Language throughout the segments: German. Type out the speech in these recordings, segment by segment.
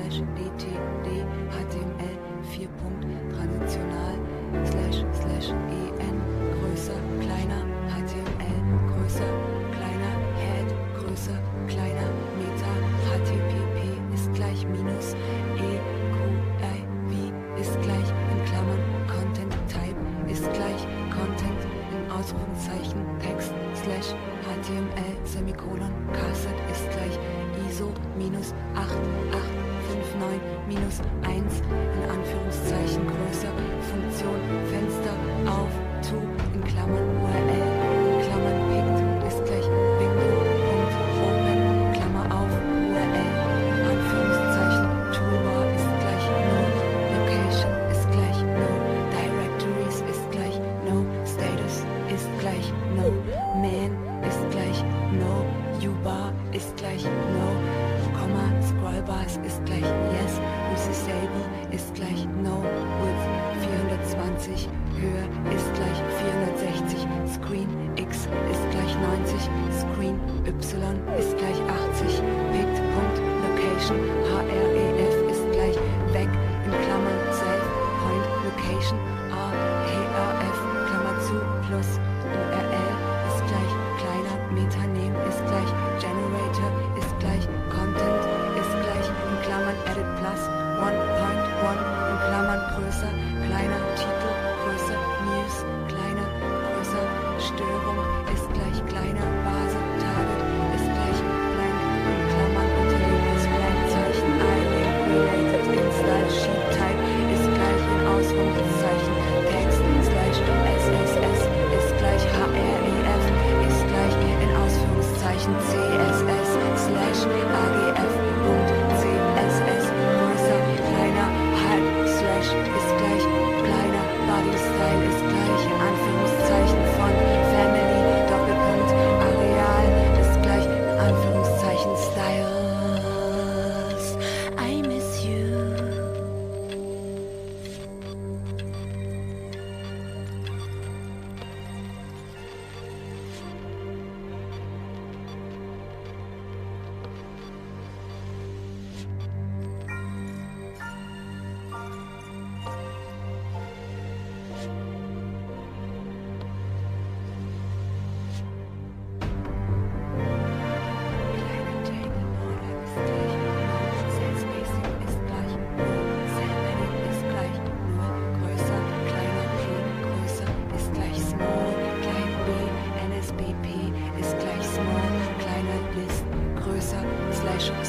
slash etd html 4. Transitional slash slash en größer kleiner html größer kleiner head größer kleiner meta http ist gleich minus eqiv ist gleich in Klammern content type ist gleich content in Ausrufungszeichen text slash html semikolon cassette ist gleich iso minus 8 9 minus 1 in Anführungszeichen.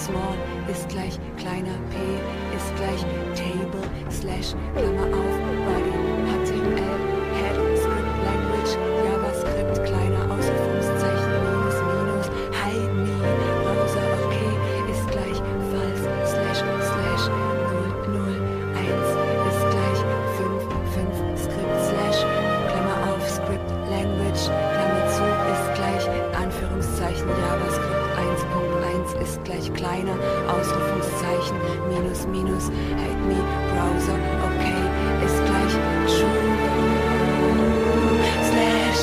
small ist gleich kleiner p ist gleich table slash Klammer auf bei den minus minus hate me browser okay ist gleich true slash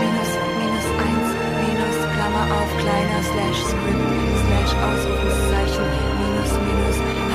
minus minus eins minus Klammer auf kleiner slash script slash Ausrufungszeichen minus minus